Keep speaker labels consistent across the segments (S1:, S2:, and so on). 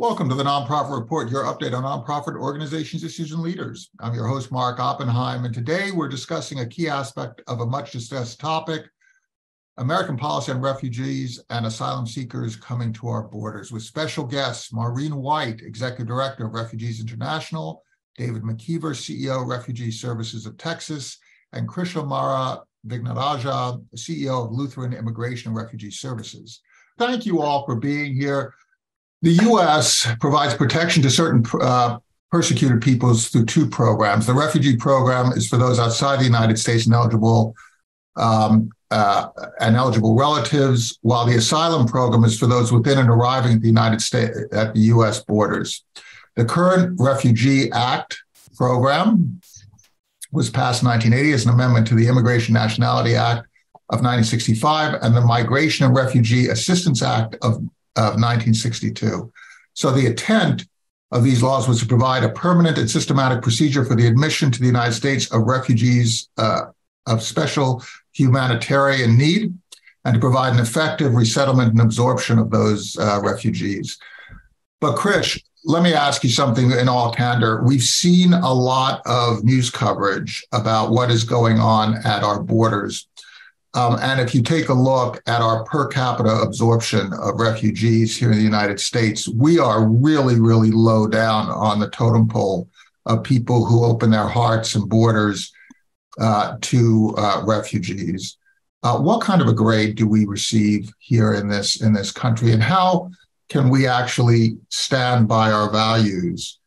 S1: Welcome to the Nonprofit Report, your update on nonprofit organizations, issues, and leaders. I'm your host, Mark Oppenheim, and today we're discussing a key aspect of a much discussed topic American policy on refugees and asylum seekers coming to our borders, with special guests Maureen White, Executive Director of Refugees International, David McKeever, CEO, Refugee Services of Texas, and Krish Mara Vignarajah, CEO of Lutheran Immigration and Refugee Services. Thank you all for being here. The U.S. provides protection to certain uh, persecuted peoples through two programs. The refugee program is for those outside the United States and eligible um, uh, and eligible relatives, while the asylum program is for those within and arriving at the United States at the U.S. borders. The current Refugee Act program was passed in 1980 as an amendment to the Immigration Nationality Act of 1965 and the Migration and Refugee Assistance Act of of 1962. So the intent of these laws was to provide a permanent and systematic procedure for the admission to the United States of refugees uh, of special humanitarian need and to provide an effective resettlement and absorption of those uh, refugees. But, Krish, let me ask you something in all candor. We've seen a lot of news coverage about what is going on at our borders. Um, and if you take a look at our per capita absorption of refugees here in the United States, we are really, really low down on the totem pole of people who open their hearts and borders uh, to uh, refugees. Uh, what kind of a grade do we receive here in this in this country, and how can we actually stand by our values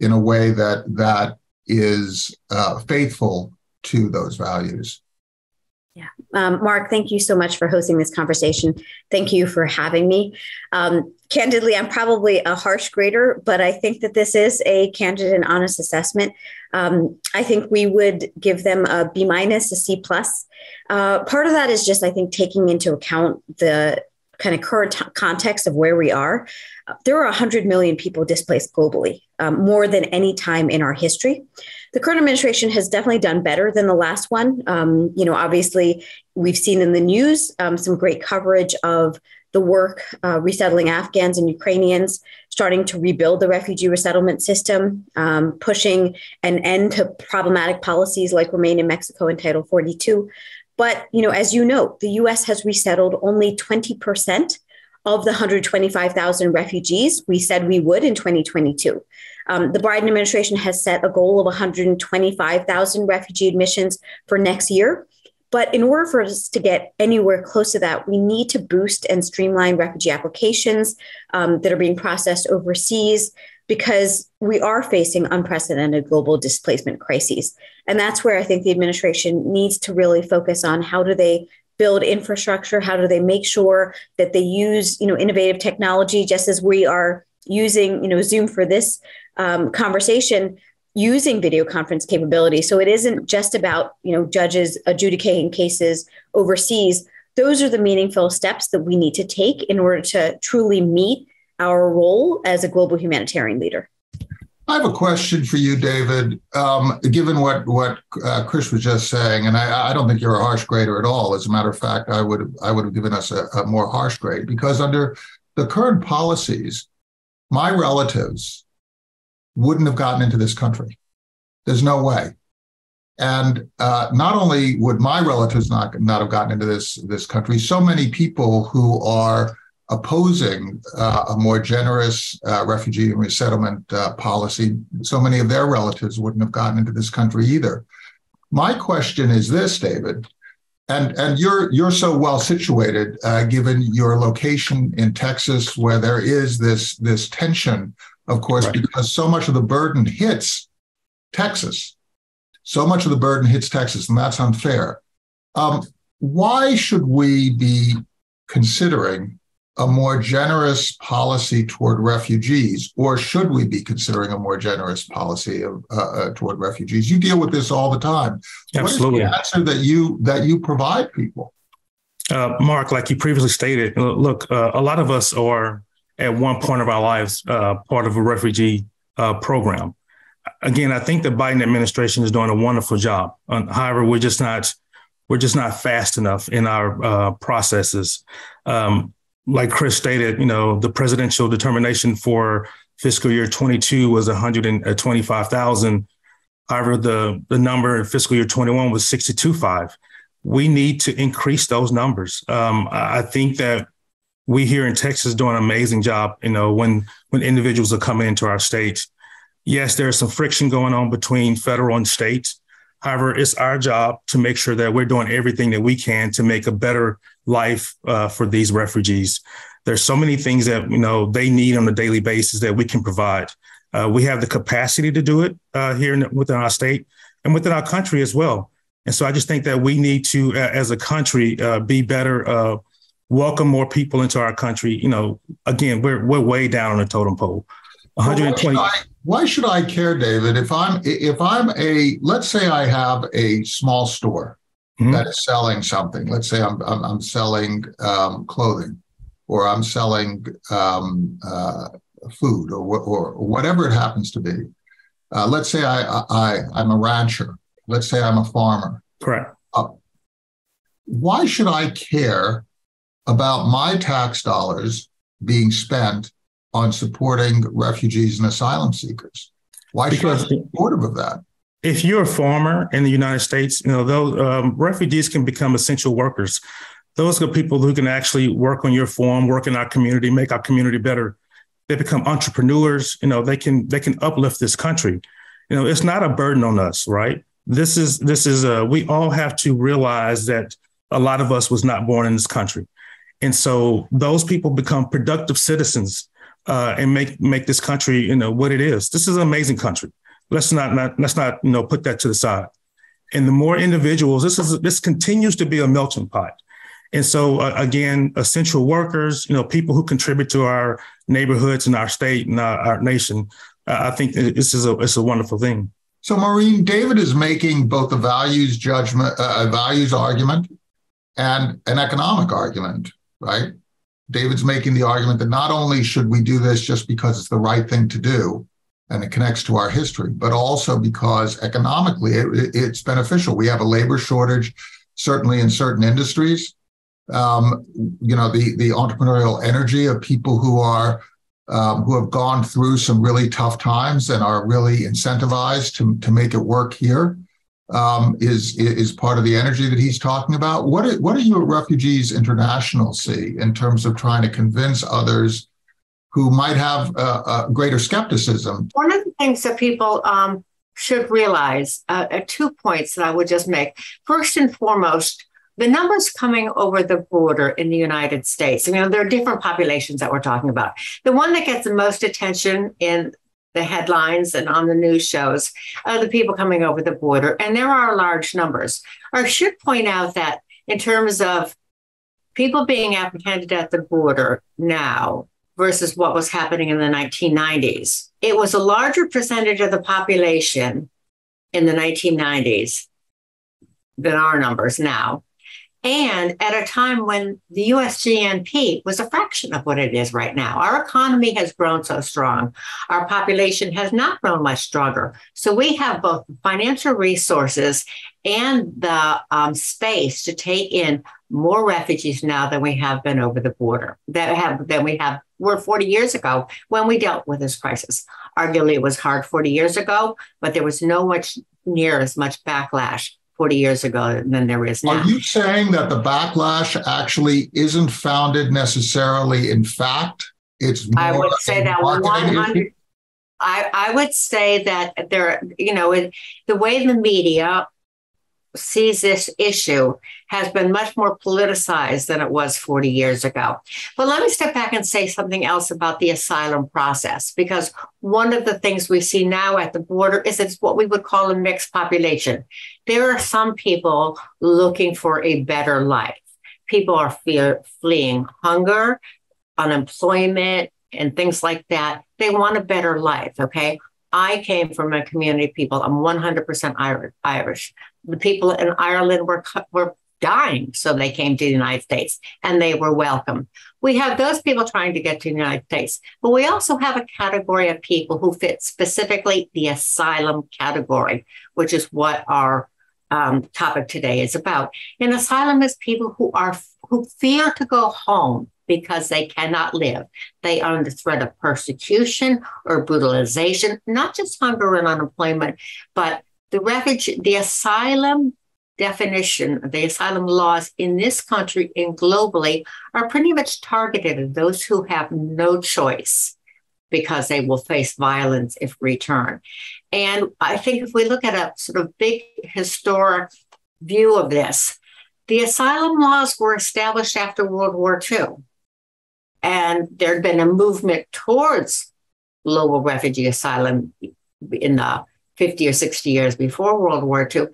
S1: in a way that that is uh, faithful to those values?
S2: Yeah. Um, Mark, thank you so much for hosting this conversation. Thank you for having me. Um, candidly, I'm probably a harsh grader, but I think that this is a candid and honest assessment. Um, I think we would give them a B minus, a C plus. Uh, part of that is just, I think, taking into account the kind of current t- context of where we are. Uh, there are 100 million people displaced globally, um, more than any time in our history the current administration has definitely done better than the last one. Um, you know, obviously, we've seen in the news um, some great coverage of the work uh, resettling Afghans and Ukrainians, starting to rebuild the refugee resettlement system, um, pushing an end to problematic policies like Remain in Mexico and Title 42. But you know, as you know, the U.S. has resettled only 20 percent of the 125,000 refugees we said we would in 2022. Um, the Biden administration has set a goal of 125,000 refugee admissions for next year. But in order for us to get anywhere close to that, we need to boost and streamline refugee applications um, that are being processed overseas because we are facing unprecedented global displacement crises. And that's where I think the administration needs to really focus on how do they build infrastructure? How do they make sure that they use you know innovative technology just as we are using you know zoom for this um, conversation using video conference capability so it isn't just about you know judges adjudicating cases overseas. Those are the meaningful steps that we need to take in order to truly meet our role as a global humanitarian leader
S1: I have a question for you, David. Um, given what what uh, Krish was just saying, and I, I, don't think you're a harsh grader at all. As a matter of fact, I would I would have given us a, a more harsh grade because under the current policies, my relatives wouldn't have gotten into this country. There's no way. And uh, not only would my relatives not not have gotten into this this country, so many people who are opposing uh, a more generous uh, refugee and resettlement uh, policy, so many of their relatives wouldn't have gotten into this country either. My question is this, David, and and you're you're so well situated, uh, given your location in Texas, where there is this this tension, of course, right. because so much of the burden hits Texas. So much of the burden hits Texas, and that's unfair. Um, why should we be considering a more generous policy toward refugees, or should we be considering a more generous policy of, uh, uh, toward refugees? You deal with this all the time.
S3: Absolutely.
S1: What is the answer that you that you provide people?
S3: Uh, Mark, like you previously stated, look, uh, a lot of us are at one point of our lives uh, part of a refugee uh, program. Again, I think the Biden administration is doing a wonderful job. however, we're just not we're just not fast enough in our processes. Um, like Krish stated, you know, the presidential determination for fiscal year 22 was 125,000. However, the, the number in fiscal year 21 was 62.5. We need to increase those numbers. Um, I think that we here in Texas do an amazing job. You know, when when individuals are coming into our state, yes, there's some friction going on between federal and state. However, it's our job to make sure that we're doing everything that we can to make a better life uh, for these refugees. There's so many things that you know they need on a daily basis that we can provide. Uh, we have the capacity to do it uh, here in, within our state and within our country as well. And so I just think that we need to, as a country, uh, be better, uh, welcome more people into our country. You know, again, we're we're way down on the totem pole. 120.
S1: Why, should I, why should I care, David? If I'm if I'm a let's say I have a small store mm-hmm. that is selling something. Let's say I'm I'm, I'm selling um, clothing, or I'm selling um, uh, food, or, or, whatever it happens to be. Uh, let's say I, I I'm a rancher. Let's say I'm a farmer.
S3: Correct.
S1: Uh, why should I care about my tax dollars being spent on supporting refugees and asylum seekers? Why because should I be supportive of that?
S3: If you're a farmer in the United States, you know those um, refugees can become essential workers. Those are people who can actually work on your farm, work in our community, make our community better. They become entrepreneurs. You know, they can they can uplift this country. You know, it's not a burden on us, right? This is this is a, we all have to realize that a lot of us was not born in this country, and so those people become productive citizens uh, and make make this country you know what it is. This is an amazing country. Let's not, not let's not you know put that to the side. And the more individuals, this is this continues to be a melting pot. And so uh, again, essential workers, you know, people who contribute to our neighborhoods and our state and our, our nation. Uh, I think this is a it's a wonderful thing.
S1: So, Maureen, David is making both a values judgment, a values argument, and an economic argument, right? David's making the argument that not only should we do this just because it's the right thing to do and it connects to our history, but also because economically it, it's beneficial. We have a labor shortage, certainly in certain industries. Um, you know, the the entrepreneurial energy of people who are um, who have gone through some really tough times and are really incentivized to to make it work here um, is is part of the energy that he's talking about. What what do you at Refugees International see in terms of trying to convince others who might have greater skepticism?
S4: One of the things that people um, should realize uh, two points that I would just make. First and foremost, the numbers coming over the border in the United States, you know, there are different populations that we're talking about. The one that gets the most attention in the headlines and on the news shows are the people coming over the border, and there are large numbers. I should point out that in terms of people being apprehended at the border now versus what was happening in the 1990s, it was a larger percentage of the population in the 1990s than our numbers now and at a time when the US GNP was a fraction of what it is right now. Our economy has grown so strong. Our population has not grown much stronger. So we have both financial resources and the um, space to take in more refugees now than we have been over the border that have than we have were 40 years ago when we dealt with this crisis. Arguably, it was hard 40 years ago, but there was no much near as much backlash 40 years ago than there is now.
S1: Are you saying that the backlash actually isn't founded necessarily in fact? It's
S4: I would say that 100. I, I would say that there, you know, it, the way the media sees this issue has been much more politicized than it was 40 years ago. But let me step back and say something else about the asylum process, because one of the things we see now at the border is it's what we would call a mixed population. There are some people looking for a better life. People are fear, fleeing hunger, unemployment, and things like that. They want a better life. Okay. I came from a community of people. I'm 100% Irish. The people in Ireland were were dying, so they came to the United States and they were welcome. We have those people trying to get to the United States, but we also have a category of people who fit specifically the asylum category, which is what our um, topic today is about. And asylum is people who are who fear to go home because they cannot live. They are under threat of persecution or brutalization, not just hunger and unemployment, but the refugee, the asylum definition, the asylum laws in this country and globally are pretty much targeted at those who have no choice because they will face violence if returned. And I think if we look at a sort of big historic view of this, the asylum laws were established after World War II. And there had been a movement towards global refugee asylum in the 50 or 60 years before World War II.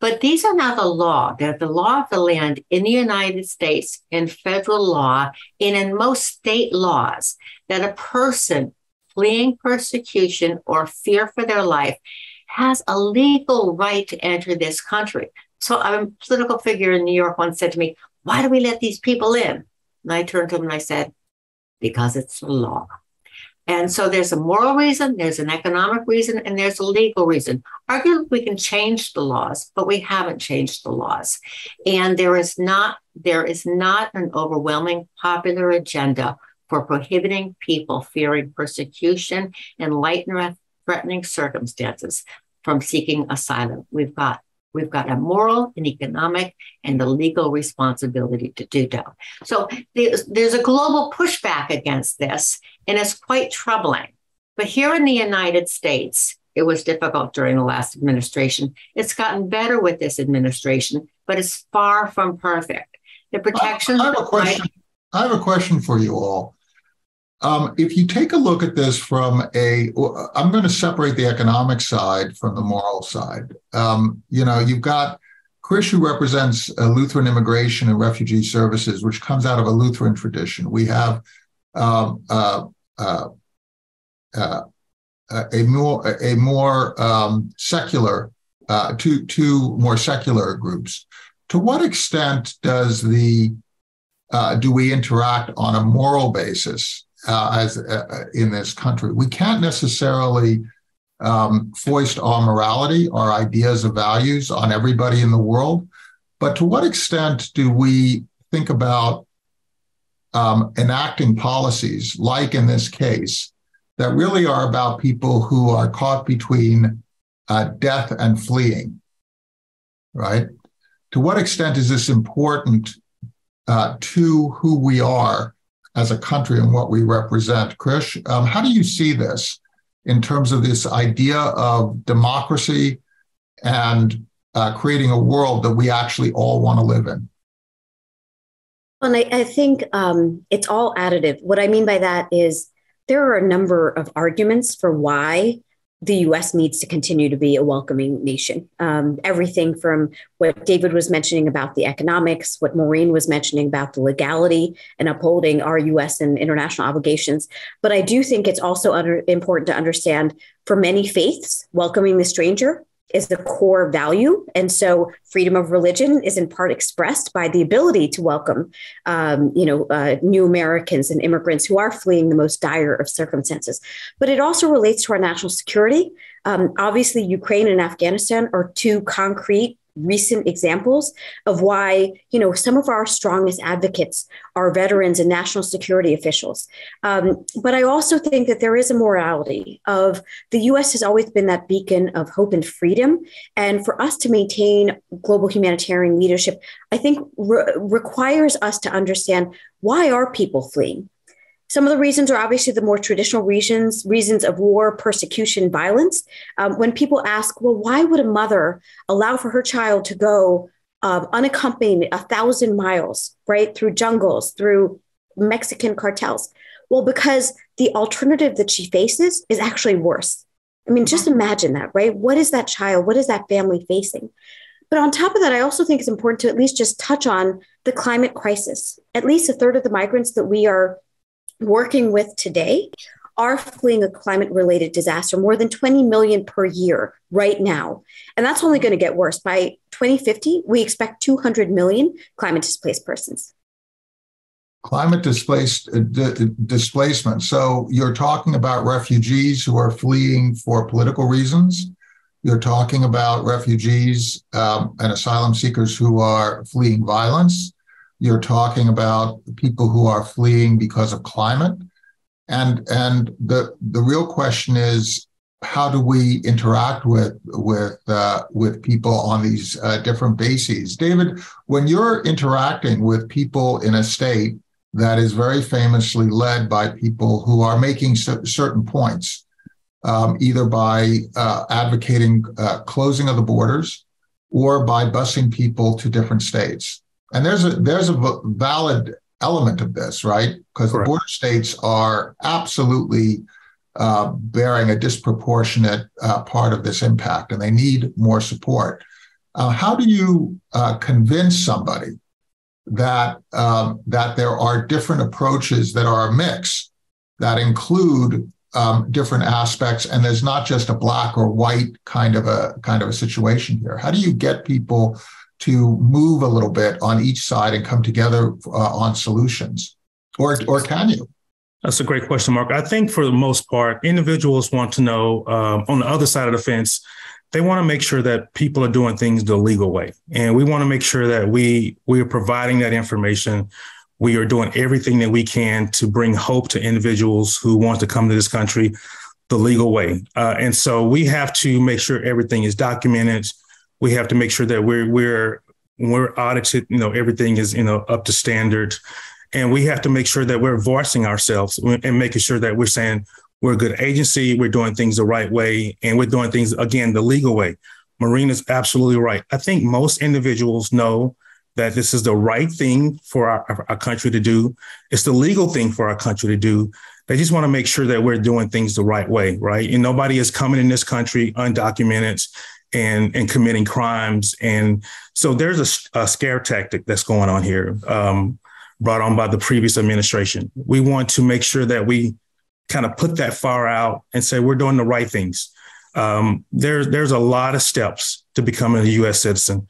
S4: But these are not the law. They're the law of the land in the United States, in federal law, and in most state laws that a person fleeing persecution or fear for their life has a legal right to enter this country. So a political figure in New York once said to me, Why do we let these people in? And I turned to him and I said, Because it's the law. And so there's a moral reason, there's an economic reason, and there's a legal reason. Arguably, we can change the laws, but we haven't changed the laws. And there is not there is not an overwhelming popular agenda for prohibiting people fearing persecution and light threatening circumstances from seeking asylum. We've got We've got a moral, and economic, and the legal responsibility to do so. So there's, there's a global pushback against this, and it's quite troubling. But here in the United States, it was difficult during the last administration. It's gotten better with this administration, but it's far from perfect. The protections.
S1: I have a question. I have a question for you all. Um, if you take a look at this from a, I'm going to separate the economic side from the moral side. Um, you know, you've got Krish, who represents uh, Lutheran Immigration and Refugee Services, which comes out of a Lutheran tradition. We have um, uh, uh, uh a more a more um, secular uh, two two more secular groups. To what extent does the uh, do we interact on a moral basis uh, as uh, in this country. We can't necessarily um, foist our morality, our ideas of values on everybody in the world. But to what extent do we think about um, enacting policies, like in this case, that really are about people who are caught between uh, death and fleeing, right? To what extent is this important uh, to who we are as a country and what we represent. Krish, um, how do you see this in terms of this idea of democracy and uh, creating a world that we actually all want to live in?
S2: Well, I, I think um, it's all additive. What I mean by that is there are a number of arguments for why the US needs to continue to be a welcoming nation. Um, everything from what David was mentioning about the economics, what Maureen was mentioning about the legality and upholding our US and international obligations. But I do think it's also under, important to understand for many faiths, welcoming the stranger is the core value. And so freedom of religion is in part expressed by the ability to welcome, um, you know, uh, new Americans and immigrants who are fleeing the most dire of circumstances. But it also relates to our national security. Um, obviously, Ukraine and Afghanistan are two concrete recent examples of why you know some of our strongest advocates are veterans and national security officials. Um, but i also think that there is a morality of the us has always been that beacon of hope and freedom. And for us to maintain global humanitarian leadership i think re- requires us to understand why are people fleeing some of the reasons are obviously the more traditional reasons, reasons of war, persecution, violence. Um, when people ask, well, why would a mother allow for her child to go um, unaccompanied a thousand miles, right, through jungles, through Mexican cartels? Well, because the alternative that she faces is actually worse. I mean, just imagine that, right? What is that child? What is that family facing? But on top of that, I also think it's important to at least just touch on the climate crisis. At least a third of the migrants that we are working with today are fleeing a climate related disaster, more than 20 million per year right now. And that's only going to get worse. By 2050, we expect 200 million climate displaced persons.
S1: Climate displaced uh, d- displacement. So you're talking about refugees who are fleeing for political reasons. You're talking about refugees um, and asylum seekers who are fleeing violence. You're talking about people who are fleeing because of climate. And, and the, the real question is how do we interact with with uh, with people on these uh, different bases david when you're interacting with people in a state that is very famously led by people who are making certain points um, either by uh, advocating uh, closing of the borders or by busing people to different states and there's a there's a valid element of this right because the border states are absolutely uh, bearing a disproportionate uh, part of this impact, and they need more support. Uh, how do you uh, convince somebody that um, that there are different approaches that are a mix that include um, different aspects, and there's not just a black or white kind of a kind of a situation here? How do you get people to move a little bit on each side and come together uh, on solutions, or or can you?
S3: That's a great question, Mark. I think for the most part, individuals want to know um, on the other side of the fence, they want to make sure that people are doing things the legal way, and we want to make sure that we we are providing that information. We are doing everything that we can to bring hope to individuals who want to come to this country the legal way, uh, and so we have to make sure everything is documented. We have to make sure that we're we're we're audited. You know, everything is you know up to standard. And we have to make sure that we're voicing ourselves and making sure that we're saying we're a good agency, we're doing things the right way, and we're doing things, again, the legal way. Maureen is absolutely right. I think most individuals know that this is the right thing for our, our country to do. It's the legal thing for our country to do. They just want to make sure that we're doing things the right way, right? And nobody is coming in this country undocumented and and committing crimes. And so there's a, a scare tactic that's going on here. Um, brought on by the previous administration. We want to make sure that we kind of put that far out and say we're doing the right things. Um, there, there's a lot of steps to becoming a U.S. citizen.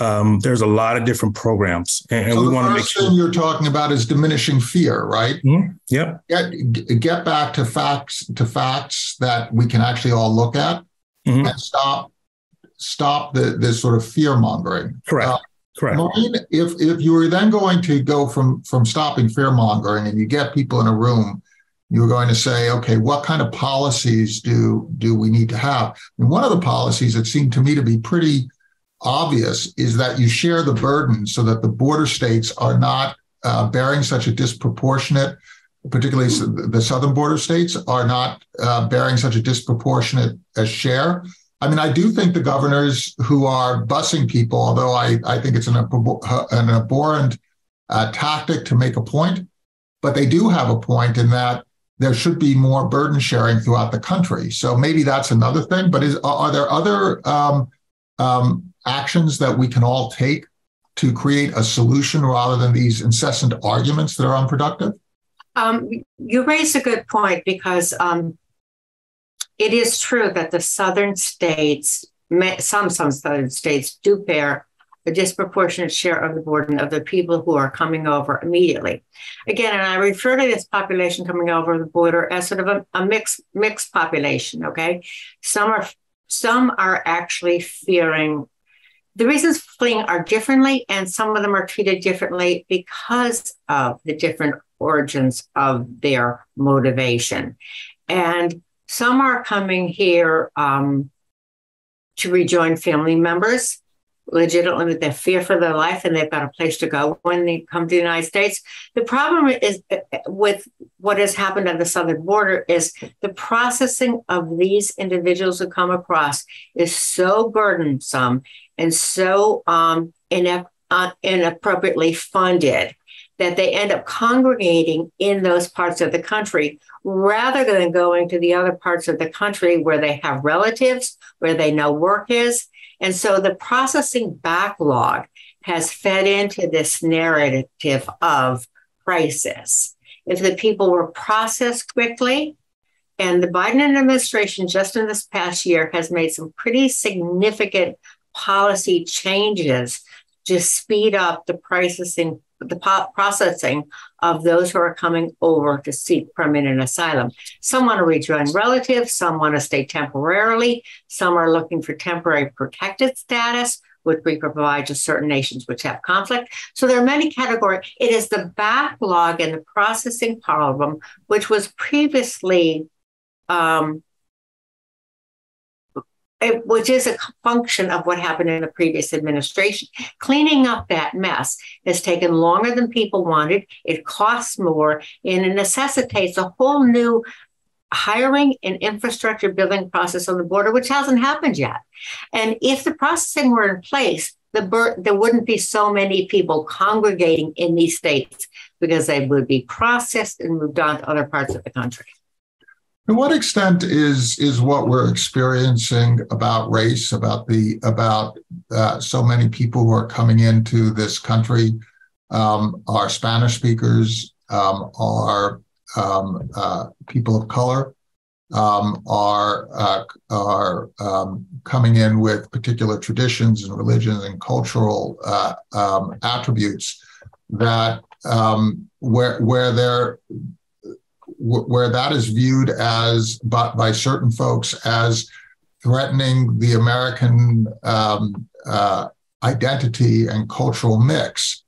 S3: Um, there's a lot of different programs, and,
S1: so
S3: we
S1: want to make sure. you're talking about is diminishing fear, right?
S3: Mm-hmm. Yep.
S1: Get, get back to facts to facts that we can actually all look at, mm-hmm. and stop stop the this sort of fear mongering.
S3: Correct. Uh, Correct.
S1: Maureen, if if you were then going to go from from stopping fear mongering and you get people in a room, you were going to say, okay, what kind of policies do do we need to have? And one of the policies that seemed to me to be pretty obvious is that you share the burden so that the border states are not uh, bearing such a disproportionate, particularly the southern border states are not uh, bearing such a disproportionate uh, share. I mean, I do think the governors who are busing people, although I, I think it's an, an abhorrent uh, tactic to make a point, but they do have a point in that there should be more burden sharing throughout the country. So maybe that's another thing. But is, are there other um, um, actions that we can all take to create a solution rather than these incessant arguments that are unproductive?
S4: Um, you raise a good point because um, it is true that the southern states, some some southern states, do bear a disproportionate share of the burden of the people who are coming over immediately. Again, and I refer to this population coming over the border as sort of a, a mixed mixed population. Okay, some are some are actually fearing. The reasons fleeing are differently, and some of them are treated differently because of the different origins of their motivation. And some are coming here um, to rejoin family members, legitimately with their fear for their life, and they've got a place to go when they come to the United States. The problem is uh, with what has happened at the southern border is the processing of these individuals who come across is so burdensome and so um, uh, inappropriately funded that they end up congregating in those parts of the country rather than going to the other parts of the country where they have relatives, where they know work is. And so the processing backlog has fed into this narrative of crisis. If the people were processed quickly, and the Biden administration just in this past year has made some pretty significant policy changes to speed up the processing the processing of those who are coming over to seek permanent asylum. Some want to rejoin relatives, some want to stay temporarily, some are looking for temporary protected status, which we provide to certain nations which have conflict. So there are many categories. It is the backlog and the processing problem, which was previously, um, it, which is a function of what happened in the previous administration. Cleaning up that mess has taken longer than people wanted. It costs more, and it necessitates a whole new hiring and infrastructure building process on the border, which hasn't happened yet. And if the processing were in place, the bur- there wouldn't be so many people congregating in these states because they would be processed and moved on to other parts of the country.
S1: To what extent is is what we're experiencing about race, about the about uh, so many people who are coming into this country um, are Spanish speakers, um, are um, uh, people of color um, are uh, are um, coming in with particular traditions and religions and cultural uh, um, attributes that where where they're where that is viewed as by, by certain folks as threatening the American um, uh, identity and cultural mix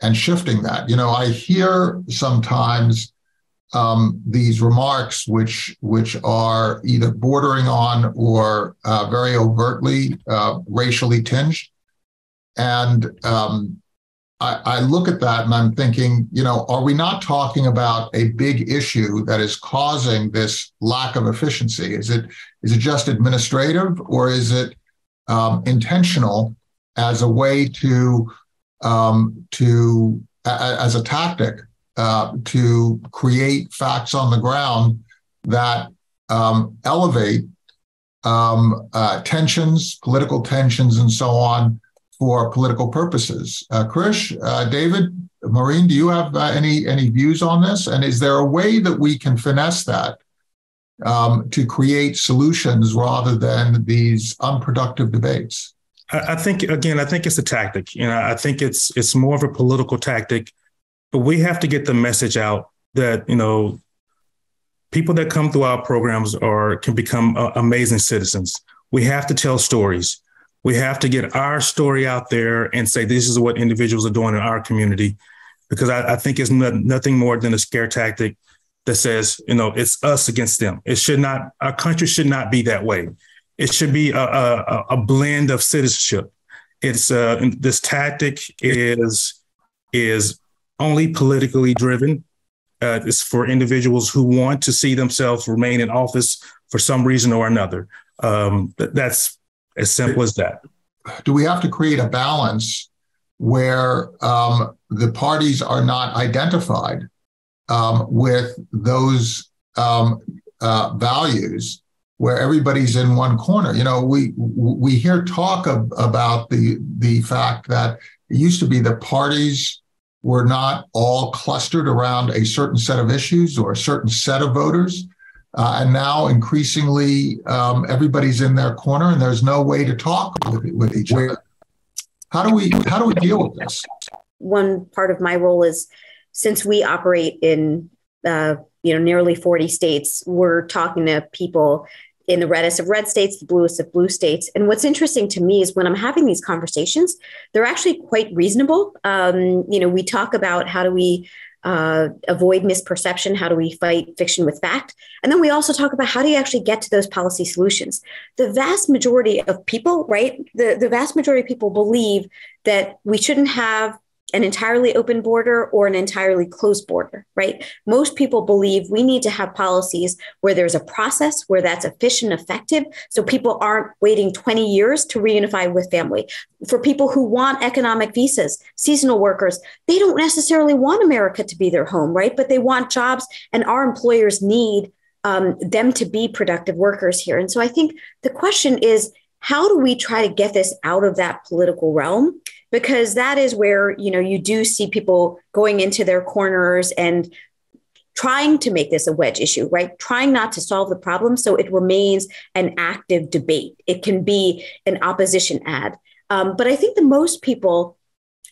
S1: and shifting that. You know, I hear sometimes um, these remarks, which which are either bordering on or uh, very overtly uh, racially tinged, and um, I, I, look at that and I'm thinking, you know, are we not talking about a big issue that is causing this lack of efficiency? Is it is it just administrative or is it um, intentional as a way to um, to a, as a tactic uh, to create facts on the ground that um, elevate um, uh, tensions, political tensions, and so on for political purposes. Uh, Krish, uh, David, Maureen, do you have uh, any any views on this? And is there a way that we can finesse that um, to create solutions rather than these unproductive debates?
S3: I think again, I think it's a tactic. You know, I think it's it's more of a political tactic but we have to get the message out that you know people that come through our programs are can become uh, amazing citizens. We have to tell stories. We have to get our story out there and say this is what individuals are doing in our community, because I, I think it's nothing more than a scare tactic that says you know it's us against them. It should not. Our country should not be that way. It should be a, a, a blend of citizenship. It's uh, this tactic is is only politically driven. Uh, it's for individuals who want to see themselves remain in office for some reason or another. Um, that's as simple as that.
S1: Do we have to create a balance where um, the parties are not identified um, with those um, uh, values? Where everybody's in one corner, you know, we we hear talk of, about the the fact that it used to be the parties were not all clustered around a certain set of issues or a certain set of voters. Uh, and now increasingly, um, everybody's in their corner, and there's no way to talk with, with each other. How do we how do we deal with this?
S2: One part of my role is since we operate in uh, you know nearly 40 states, we're talking to people in the reddest of red states, the bluest of blue states. And what's interesting to me is when I'm having these conversations, they're actually quite reasonable. Um, you know, we talk about how do we uh, avoid misperception? How do we fight fiction with fact? And then we also talk about how do you actually get to those policy solutions? The vast majority of people, right? The, the vast majority of people believe that we shouldn't have an entirely open border or an entirely closed border, right? Most people believe we need to have policies where there's a process where that's efficient, and effective, so people aren't waiting 20 years to reunify with family. For people who want economic visas, seasonal workers, they don't necessarily want America to be their home, right? But they want jobs, and our employers need um, them to be productive workers here. And so I think the question is, how do we try to get this out of that political realm because that is where you know you do see people going into their corners and trying to make this a wedge issue right? Trying not to solve the problem. So it remains an active debate. It can be an opposition ad. Um, but i think the most people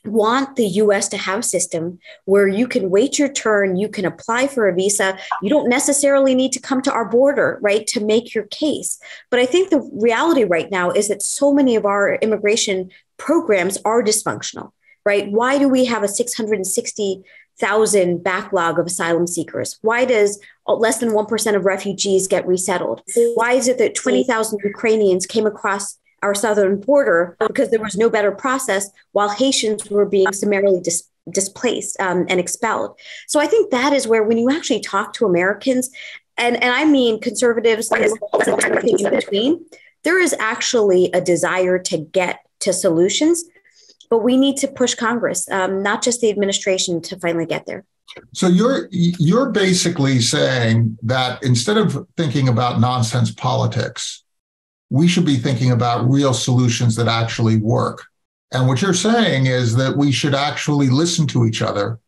S2: want the US to have a system where you can wait your turn, you can apply for a visa. You don't necessarily need to come to our border, right, to make your case. But I think the reality right now is that so many of our immigration programs are dysfunctional, right? Why do we have a 660,000 backlog of asylum seekers? Why does less than 1% of refugees get resettled? Why is it that 20,000 Ukrainians came across our southern border because there was no better process while Haitians were being summarily dis- displaced um, and expelled. So I think that is where, when you actually talk to Americans, and, and I mean conservatives in between, there is actually a desire to get to solutions, but we need to push Congress, um, not just the administration, to finally get there.
S1: So you're you're basically saying that instead of thinking about nonsense politics, we should be thinking about real solutions that actually work. And what you're saying is that we should actually listen to each other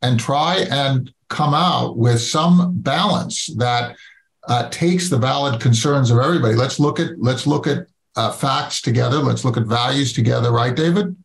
S1: and try and come out with some balance that uh, takes the valid concerns of everybody. Let's look at let's look at uh, facts together. Let's look at values together, right, David?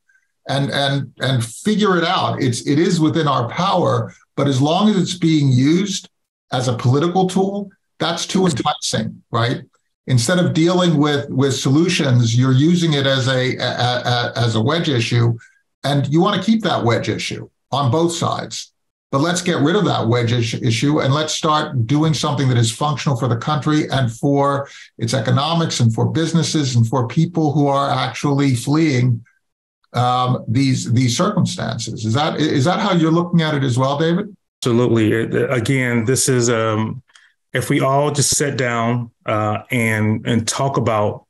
S1: And and and figure it out. It's it is within our power, but as long as it's being used as a political tool, that's too enticing, right? Instead of dealing with with solutions, you're using it as a, a, a as a wedge issue, and you want to keep that wedge issue on both sides. But let's get rid of that wedge issue and let's start doing something that is functional for the country and for its economics and for businesses and for people who are actually fleeing um, these these circumstances. Is that is that how you're looking at it as well, David?
S3: Absolutely. Again, this is um, if we all just sit down uh, and and talk about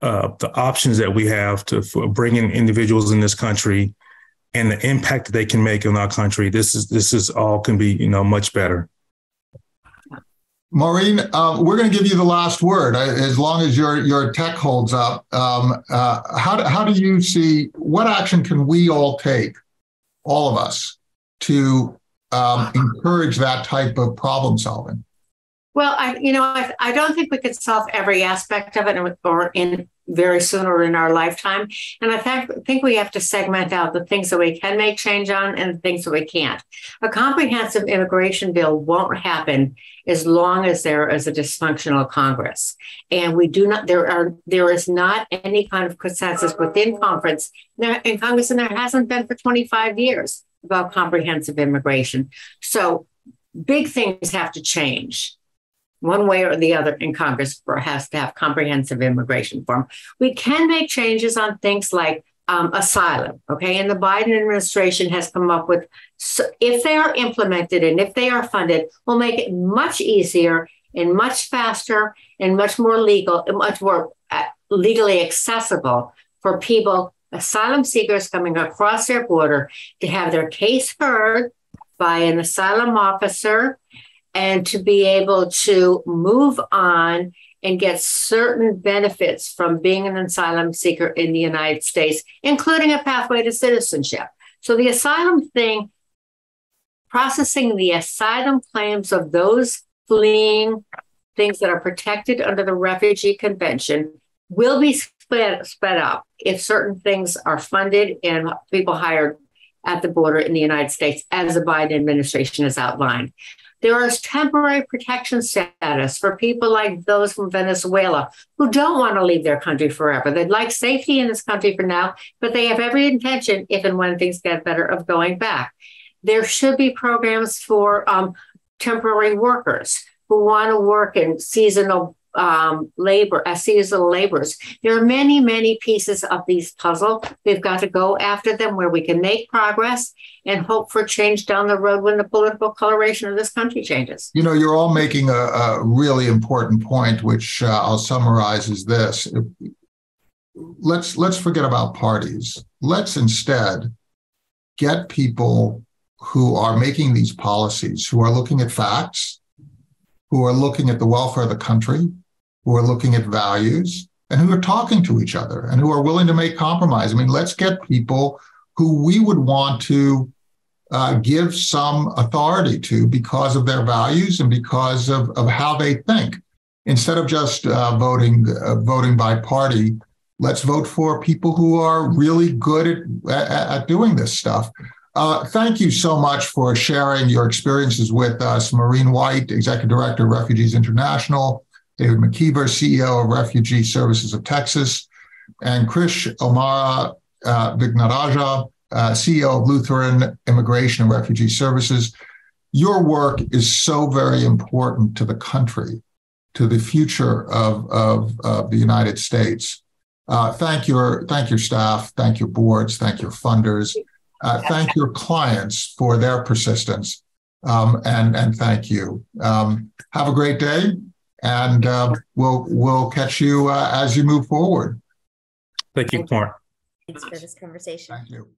S3: uh, the options that we have to for bringing individuals in this country and the impact that they can make in our country, this is this is all can be you know much better.
S1: Maureen, uh, we're going to give you the last word as long as your your tech holds up. Um, uh, how do, how do you see what action can we all take, all of us, to um, encourage that type of problem solving?
S4: Well, I, you know, I, I don't think we could solve every aspect of it or in very soon or in our lifetime. And I think, think we have to segment out the things that we can make change on and the things that we can't. A comprehensive immigration bill won't happen as long as there is a dysfunctional Congress. And we do not, there are, there is not any kind of consensus within conference in Congress, and there hasn't been for 25 years about comprehensive immigration. So big things have to change one way or the other in Congress for has to have comprehensive immigration reform. We can make changes on things like um, asylum. Okay, and the Biden administration has come up with so if they are implemented and if they are funded, will make it much easier and much faster and much more legal much more uh, legally accessible for people, asylum seekers coming across their border, to have their case heard by an asylum officer and to be able to move on and get certain benefits from being an asylum seeker in the United States, including a pathway to citizenship. So the asylum thing, processing the asylum claims of those fleeing things that are protected under the Refugee Convention will be sped, sped up if certain things are funded and people hired at the border in the United States, as the Biden administration has outlined. There is temporary protection status for people like those from Venezuela who don't want to leave their country forever. They'd like safety in this country for now, but they have every intention, if and when things get better, of going back. There should be programs for um, temporary workers who want to work in seasonal um, labor, as seasonal laborers. There are many, many pieces of these puzzle. We've got to go after them where we can make progress and hope for change down the road when the political coloration of this country changes.
S1: You know, you're all making a, a really important point, which uh, I'll summarize as this: let's let's forget about parties. Let's instead get people who are making these policies, who are looking at facts, who are looking at the welfare of the country, who are looking at values, and who are talking to each other and who are willing to make compromise. I mean, let's get people who we would want to uh, give some authority to because of their values and because of, of how they think, instead of just uh, voting uh, voting by party let's vote for people who are really good at, at, at doing this stuff. Uh, thank you so much for sharing your experiences with us. Maureen White, Executive Director of Refugees International, David McKeever, CEO of Refugee Services of Texas, and Krish O'Mara uh, Vignarajah, uh, CEO of Lutheran Immigration and Refugee Services. Your work is so very important to the country, to the future of, of, of the United States. Uh, thank your thank your staff, thank your boards, thank your funders, uh, thank your clients for their persistence, um, and and thank you. Um, have a great day, and uh, we'll we'll catch you uh, as you move forward.
S3: Thank you, Mark.
S2: Thanks for this conversation.
S1: Thank you.